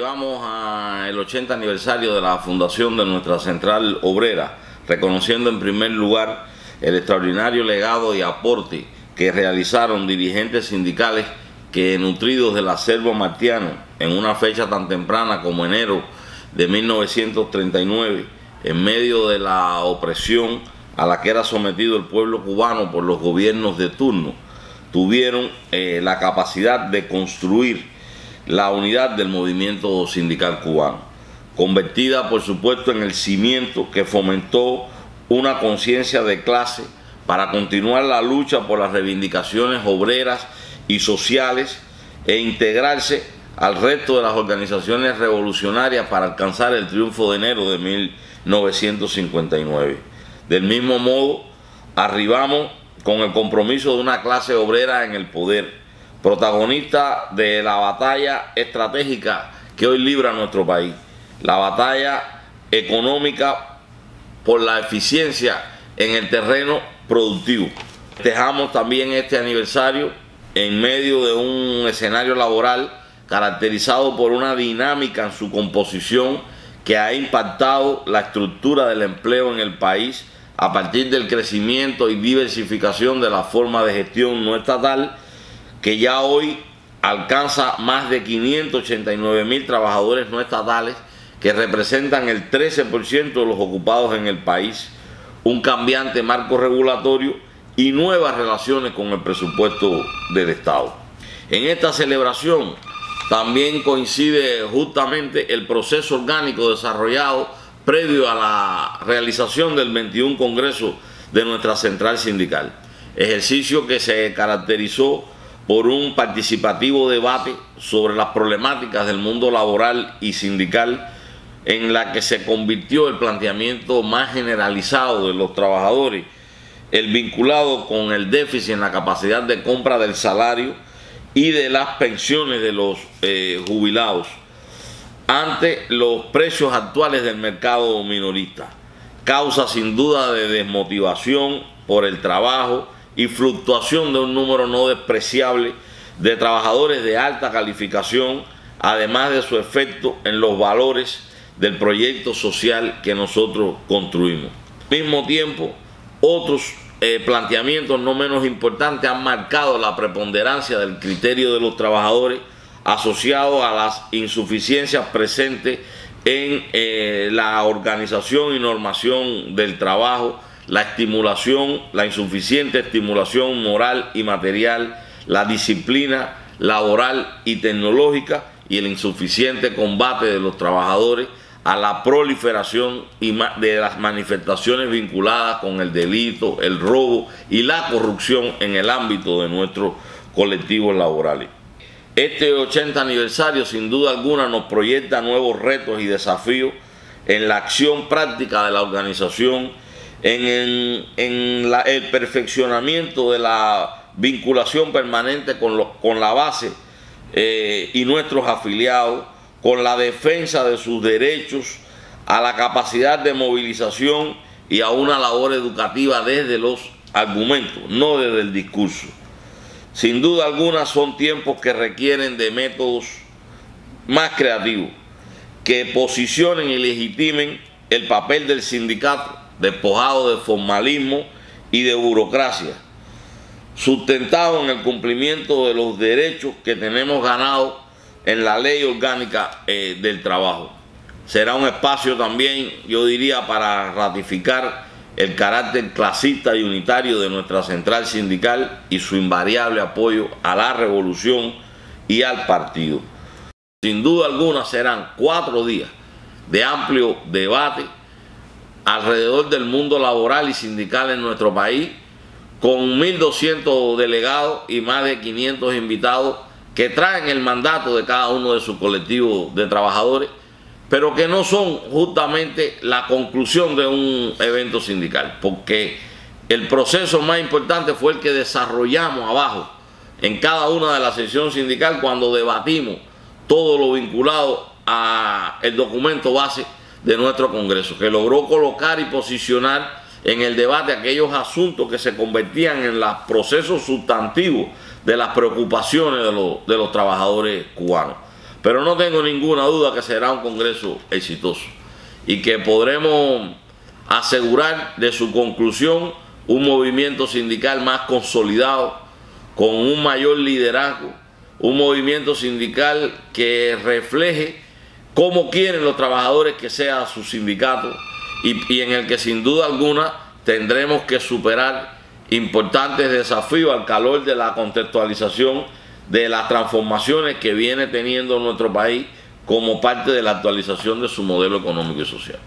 Vamos al 80 aniversario de la fundación de nuestra central obrera, reconociendo en primer lugar el extraordinario legado y aporte que realizaron dirigentes sindicales que nutridos del acervo martiano en una fecha tan temprana como enero de 1939, en medio de la opresión a la que era sometido el pueblo cubano por los gobiernos de turno, tuvieron eh, la capacidad de construir la unidad del movimiento sindical cubano, convertida por supuesto en el cimiento que fomentó una conciencia de clase para continuar la lucha por las reivindicaciones obreras y sociales e integrarse al resto de las organizaciones revolucionarias para alcanzar el triunfo de enero de 1959. Del mismo modo, arribamos con el compromiso de una clase obrera en el poder, protagonista de la batalla estratégica que hoy libra nuestro país, la batalla económica por la eficiencia en el terreno productivo. Dejamos también este aniversario en medio de un escenario laboral caracterizado por una dinámica en su composición que ha impactado la estructura del empleo en el país a partir del crecimiento y diversificación de la forma de gestión no estatal que ya hoy alcanza más de 589 mil trabajadores no estatales que representan el 13% de los ocupados en el país, un cambiante marco regulatorio y nuevas relaciones con el presupuesto del Estado. En esta celebración también coincide justamente el proceso orgánico desarrollado previo a la realización del 21 Congreso de nuestra central sindical, ejercicio que se caracterizó por un participativo debate sobre las problemáticas del mundo laboral y sindical en la que se convirtió el planteamiento más generalizado de los trabajadores, el vinculado con el déficit en la capacidad de compra del salario y de las pensiones de los eh, jubilados ante los precios actuales del mercado minorista. Causa sin duda de desmotivación por el trabajo y fluctuación de un número no despreciable de trabajadores de alta calificación, además de su efecto en los valores del proyecto social que nosotros construimos. Al mismo tiempo, otros eh, planteamientos no menos importantes han marcado la preponderancia del criterio de los trabajadores asociado a las insuficiencias presentes en eh, la organización y normación del trabajo, la estimulación, la insuficiente estimulación moral y material, la disciplina laboral y tecnológica y el insuficiente combate de los trabajadores a la proliferación de las manifestaciones vinculadas con el delito, el robo y la corrupción en el ámbito de nuestros colectivos laborales. Este 80 aniversario sin duda alguna nos proyecta nuevos retos y desafíos en la acción práctica de la organización, en, el perfeccionamiento de la vinculación permanente con, la base eh, y nuestros afiliados, con la defensa de sus derechos, a la capacidad de movilización y a una labor educativa desde los argumentos, no desde el discurso. Sin duda alguna son tiempos que requieren de métodos más creativos, que posicionen y legitimen el papel del sindicato, despojado de formalismo y de burocracia, sustentado en el cumplimiento de los derechos que tenemos ganados en la ley orgánica eh, del trabajo. Será un espacio también, yo diría, para ratificar el carácter clasista y unitario de nuestra central sindical y su invariable apoyo a la revolución y al partido. Sin duda alguna serán cuatro días de amplio debate alrededor del mundo laboral y sindical en nuestro país, con 1.200 delegados y más de 500 invitados que traen el mandato de cada uno de sus colectivos de trabajadores pero que no son justamente la conclusión de un evento sindical, porque el proceso más importante fue el que desarrollamos abajo, en cada una de las sesiones sindical, cuando debatimos todo lo vinculado al documento base de nuestro Congreso, que logró colocar y posicionar en el debate aquellos asuntos que se convertían en los procesos sustantivos de las preocupaciones de los, de los trabajadores cubanos. Pero no tengo ninguna duda que será un Congreso exitoso y que podremos asegurar de su conclusión un movimiento sindical más consolidado, con un mayor liderazgo, un movimiento sindical que refleje cómo quieren los trabajadores que sea su sindicato y, en el que sin duda alguna tendremos que superar importantes desafíos al calor de la contextualización de las transformaciones que viene teniendo nuestro país como parte de la actualización de su modelo económico y social.